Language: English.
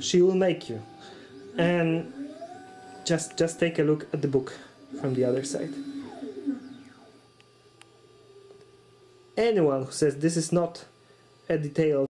she will make you. And just just take a look at the book from the other side. Anyone who says this is not a detailed